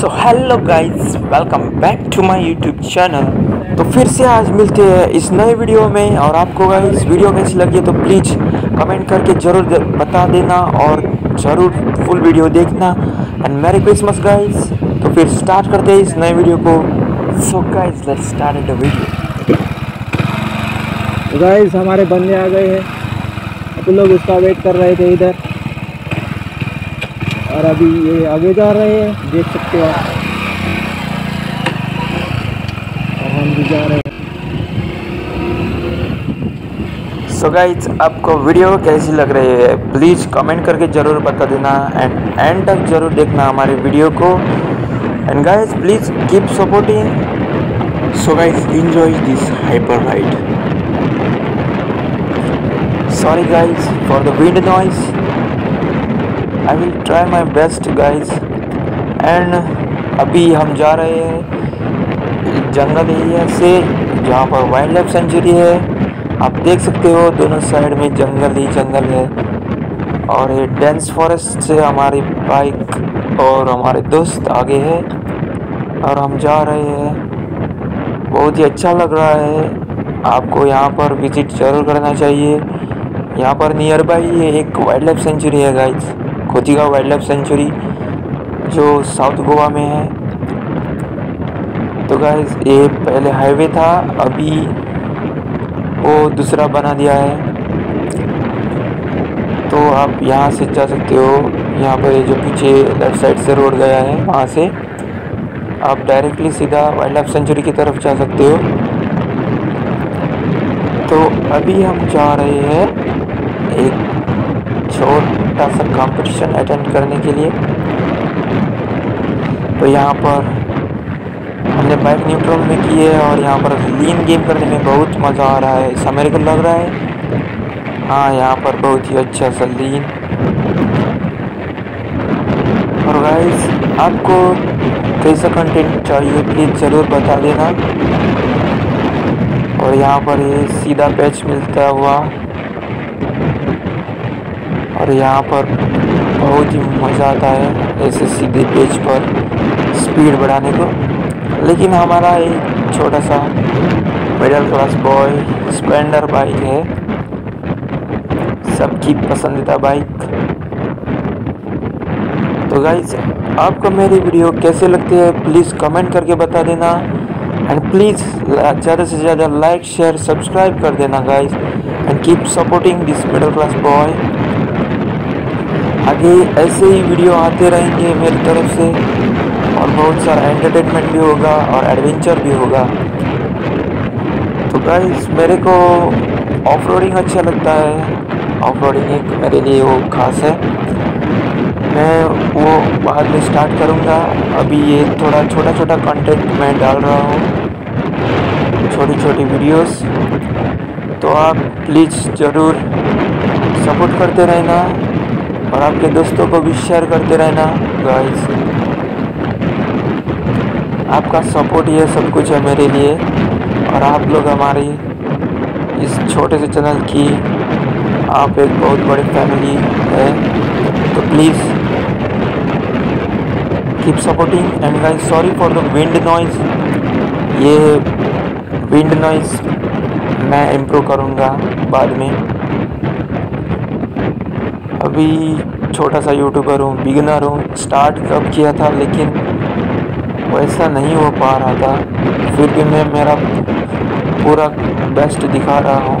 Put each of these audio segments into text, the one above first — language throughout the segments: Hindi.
So hello guys welcome back to my YouTube channel तो फिर से आज मिलते हैं इस नए वीडियो में और आपको गाइस वीडियो कैसी लगी है तो प्लीज़ कमेंट करके ज़रूर बता देना और ज़रूर फुल वीडियो देखना। एंड मैरी क्रिसमस गाइस तो फिर स्टार्ट करते हैं इस नए वीडियो को। So guys let's start the video guys हमारे बंदे आ गए हैं। आप लोग उसका वेट कर रहे थे इधर। और अभी ये आगे जा रहे हैं, देख सकते हो आप। और हम भी जा रहे हैं। सो गाइस आपको वीडियो कैसी लग रही है? प्लीज़ कमेंट करके ज़रूर बता देना एंड एंड तक ज़रूर देखना हमारे वीडियो को। And guys please keep supporting so guys enjoy this hyper ride sorry guys for the wind noise I will try my best guys. And अभी हम जा रहे हैं। जंगल एरिया से, जहाँ पर वाइल्ड लाइफ सेंचुरी है। आप देख सकते हो, दोनों साइड में जंगल ही जंगल है। और ये डेंस फॉरेस्ट से हमारी बाइक और हमारे दोस्त आगे है। और हम जा रहे हैं। बहुत ही अच्छा लग रहा है। आपको यहाँ पर विज़िट ज़रूर करना चाहिए। यहाँ पर नियर बाई एक वाइल्ड लाइफ सेंचुरी है guys Khotigaon wildlife sanctuary, जो साउथ गोवा में है। तो गाइस ये पहले हाईवे था, अभी वो दूसरा बना दिया है। तो आप यहाँ से जा सकते हो। यहाँ पर जो पीछे लेफ़्ट साइड से रोड गया है, वहाँ से। आप डायरेक्टली सीधा वाइल्ड लाइफ सेंचुरी की तरफ़ जा सकते हो। तो अभी हम जा रहे हैं एक छोटा सा कंपटीशन अटेंड करने के लिए। तो यहाँ पर हमने बाइक न्यूट्रल में की है और यहाँ पर लीन गेम करने में बहुत मज़ा आ रहा है। इस मेरे को लग रहा है। हाँ यहाँ पर बहुत ही अच्छा सा लीन और गाइस आपको कैसा कंटेंट चाहिए प्लीज़ ज़रूर बता देना। और यहाँ पर ये सीधा पैच मिलता हुआ और यहाँ पर बहुत ही मज़ा आता है ऐसे सीधे पेज पर स्पीड बढ़ाने को। लेकिन हमारा एक छोटा सा middle class boy Splendor bike है। सबकी पसंदीदा बाइक तो गाइज़ आपको मेरी वीडियो कैसे लगती है प्लीज़ कमेंट करके बता देना। एंड प्लीज़ ज़्यादा से ज़्यादा लाइक शेयर सब्सक्राइब कर देना guys and keep supporting this middle class boy आगे ऐसे ही वीडियो आते रहेंगे मेरी तरफ़ से, और बहुत सारा एंटरटेनमेंट भी होगा और एडवेंचर भी होगा। तो गाइस मेरे को ऑफ़ रोडिंग अच्छा लगता है। ऑफ़ रोडिंग एक मेरे लिए वो खास है। मैं वो बाद में स्टार्ट करूँगा। अभी ये थोड़ा छोटा छोटा कंटेंट मैं डाल रहा हूँ। छोटी छोटी वीडियोस तो आप प्लीज़ ज़रूर सपोर्ट करते रहना। और आपके दोस्तों को भी शेयर करते रहना गाइस आपका सपोर्ट ये सब कुछ है मेरे लिए और आप लोग हमारी इस छोटे से चैनल की आप एक बहुत बड़ी फैमिली है। तो please keep supporting and guys sorry for the wind noise ये विंड नॉइज़ मैं इम्प्रूव करूँगा बाद में। अभी छोटा सा यूट्यूबर हूँ बिगनर हूँ स्टार्ट कब किया था, लेकिन वैसा नहीं हो पा रहा था। फिर भी मैं मेरा पूरा बेस्ट दिखा रहा हूँ।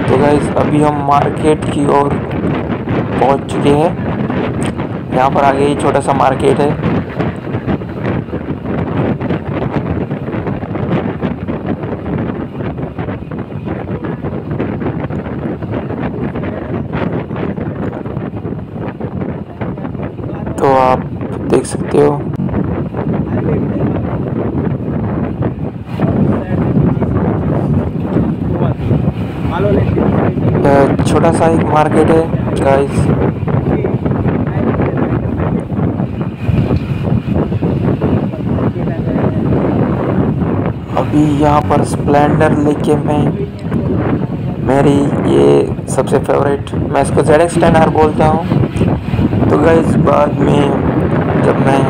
तो गाइज़ अभी हम मार्केट की ओर पहुँच चुके हैं। यहाँ पर आगे ही छोटा सा मार्केट है। तो आप देख सकते हो। छोटा सा एक मार्केट है गाइस अभी यहाँ पर स्प्लेंडर लेके मैं, मेरी ये सबसे फेवरेट मैं इसको जेड एक्स बोलता हूँ। गाइस बाद में, जब मैं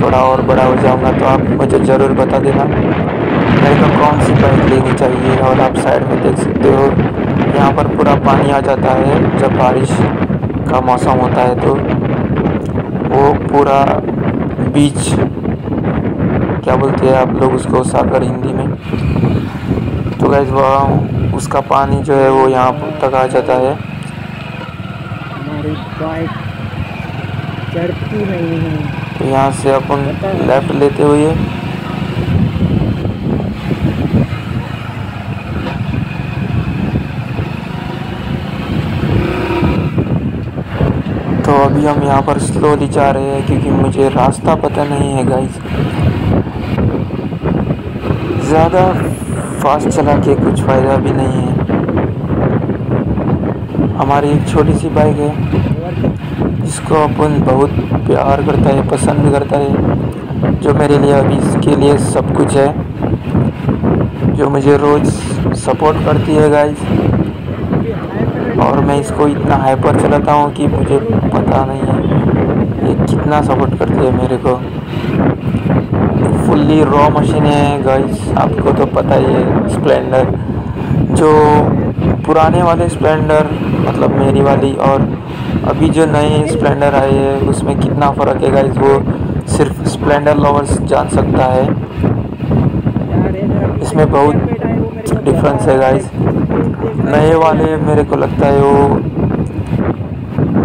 थोड़ा और बड़ा हो जाऊँगा तो आप मुझे ज़रूर बता देना। मेरे को कौन सी बाइक लेनी चाहिए, और आप साइड में देख सकते हो, यहाँ पर पूरा पानी आ जाता है, जब बारिश का मौसम होता है तो वो पूरा बीच, क्या बोलते हैं आप लोग उसको, सागर हिंदी में। तो गैस वह उसका पानी जो है वो यहाँ तक आ जाता है। चढ़ती नहीं है। यहाँ से अपन लेफ़्ट लेते हुए। तो अभी हम यहाँ पर स्लोली जा रहे हैं क्योंकि मुझे रास्ता पता नहीं है गाइस ज़्यादा फास्ट चला के कुछ फ़ायदा भी नहीं है। हमारी एक छोटी सी बाइक है, जिसको अपन बहुत प्यार करता है, पसंद करता है, जो मेरे लिए अभी इसके लिए सब कुछ है, जो मुझे रोज़ सपोर्ट करती है गाइस और मैं इसको इतना हाइपर चलाता हूँ कि मुझे पता नहीं है ये कितना सपोर्ट करती है मेरे को। फुल्ली रॉ मशीन है गाइस आपको तो पता ही है स्प्लेंडर जो पुराने वाले स्प्लेंडर मतलब मेरी वाली और अभी जो नए स्प्लेंडर आए हैं, उसमें कितना फ़र्क है गाइस वो सिर्फ़ स्प्लेंडर लवर्स जान सकता है। इसमें बहुत डिफरेंस है गाइस नए वाले मेरे को लगता है वो,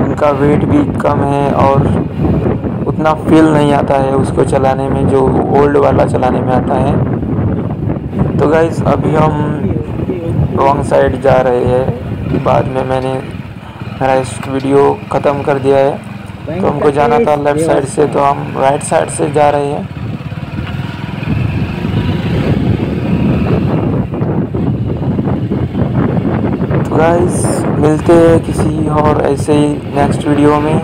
उनका वेट भी कम है और उतना फील नहीं आता है उसको चलाने में, जो ओल्ड वाला चलाने में आता है। तो गाइस अभी हम रॉन्ग साइड जा रहे हैं। बाद में मैंने मेरा इस वीडियो ख़त्म कर दिया है। तो हमको जाना था लेफ़्ट साइड से तो हम राइट साइड से जा रहे हैं। तो गाइस मिलते हैं किसी और ऐसे ही नेक्स्ट वीडियो में।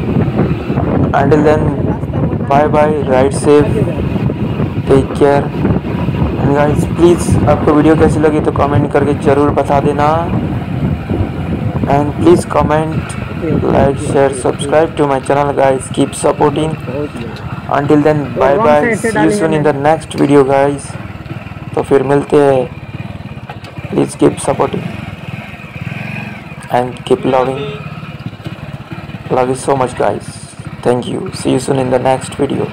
Until then bye bye ride safe take care and guys please आपको वीडियो कैसी लगी तो कमेंट करके ज़रूर बता देना। and please comment like share subscribe to my channel guys keep supporting until then bye bye see you soon in the next video guys तो फिर मिलते हैं please keep supporting and keep loving love you so much guys thank you see you soon in the next video